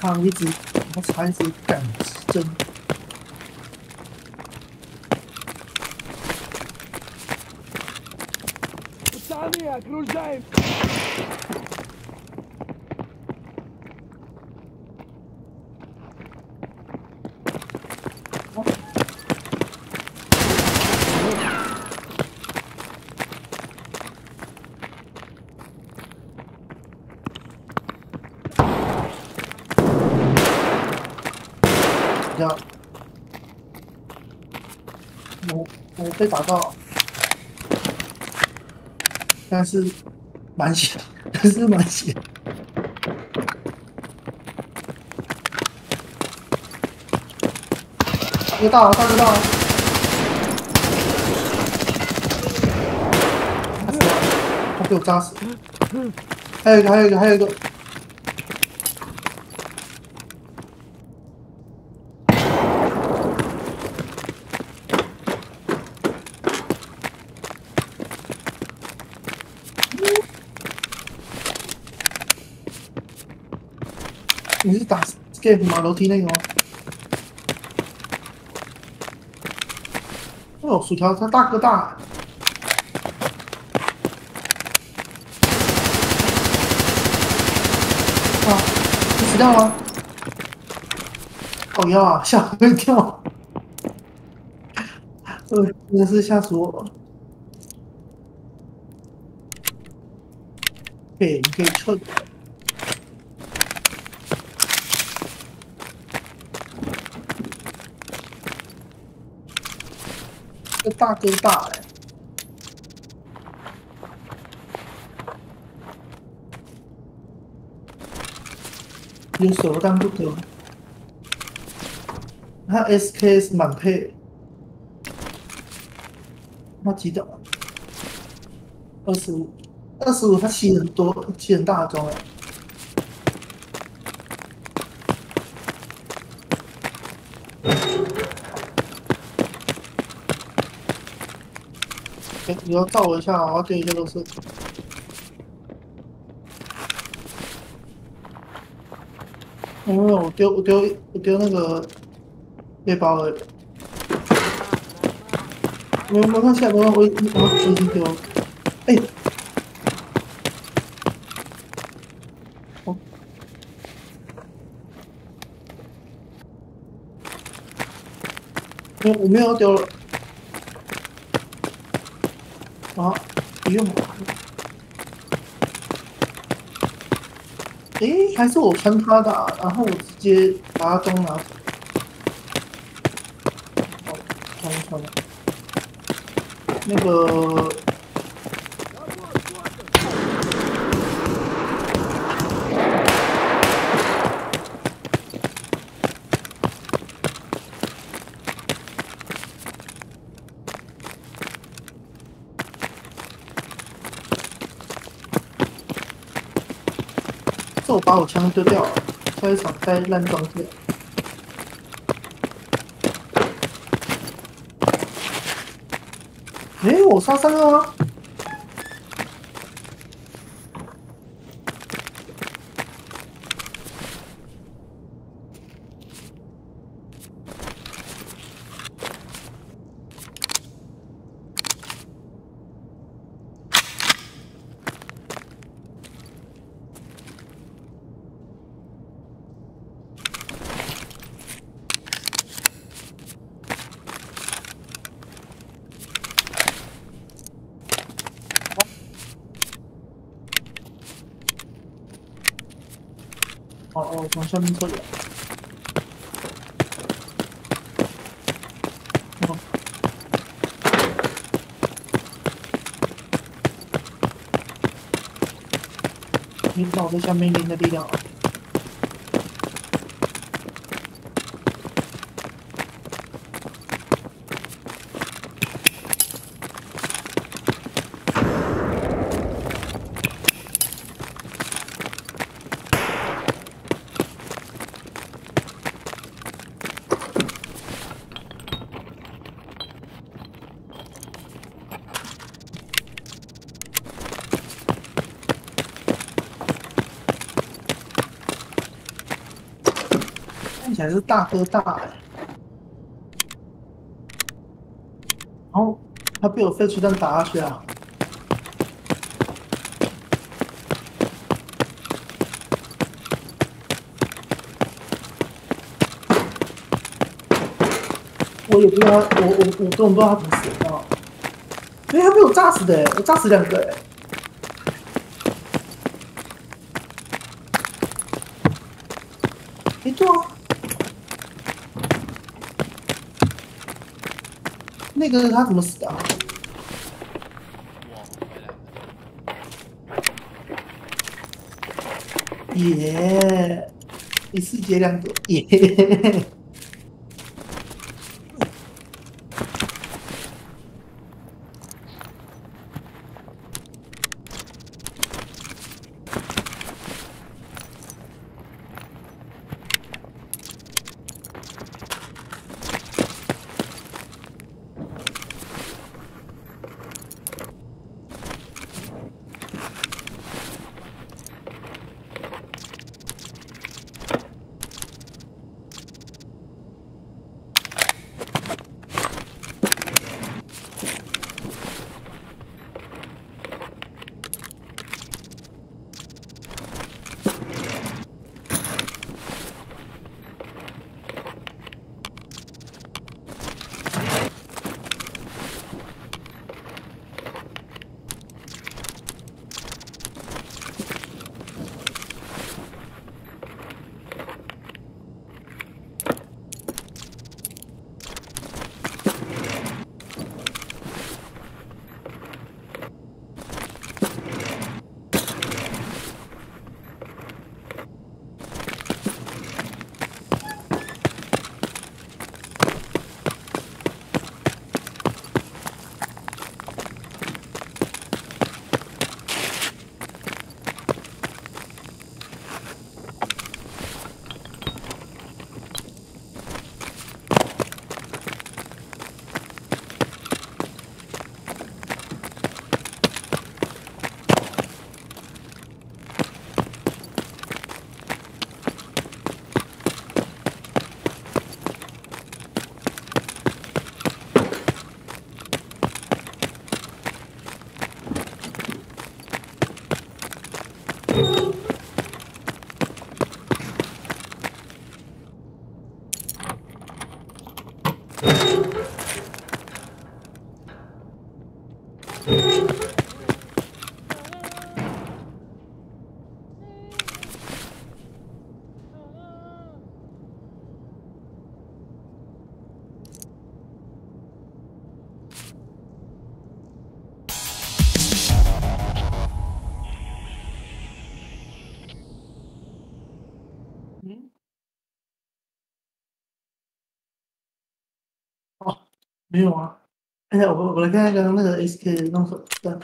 他一直，他一ษณุทัศน์ชั 我我被打到，但是满血，但是蛮险。大哥大，大哥大，他死了，他被我扎死。还有一个，还有一个，还有一个。你打 escape 吗？楼梯那个吗？哦，薯条他大哥大。啊，你死掉了吗？哦呀，吓我一跳！呃，真的是吓死我了。对，你可以撤这大哥大哎、有手但不得。他 SKS 满配，他几等？二十五，二十五，他骑很多，骑很大的装哎。你要照我一下，我要丢一下都是。因为，我丢我丢我丢那个背包了。没有没关系，没有我我我已经丢了。哎，哦，没有我没有丢了。啊，不用了。诶，还是我穿他的啊、然后我直接把他装拿走。好，穿一穿了。那个，这我把我枪丢掉了，下一场带烂装备。诶，我杀三个吗？哦哦，我从下面撤掉。哦，你脑袋下面零的力量！看起来是大哥大哎、然后他被我废出弹打下去啊！我也不知道他，我我我根本不知道他怎么死的、啊，因为他被我炸死的、欸，我炸死两个哎、没错啊，那个他怎么死的、啊？耶，一次接两个，耶！没有啊。哎呀，我我来看看刚刚那个 SK 弄什么弹。